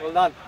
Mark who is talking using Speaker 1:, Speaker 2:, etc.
Speaker 1: Well done.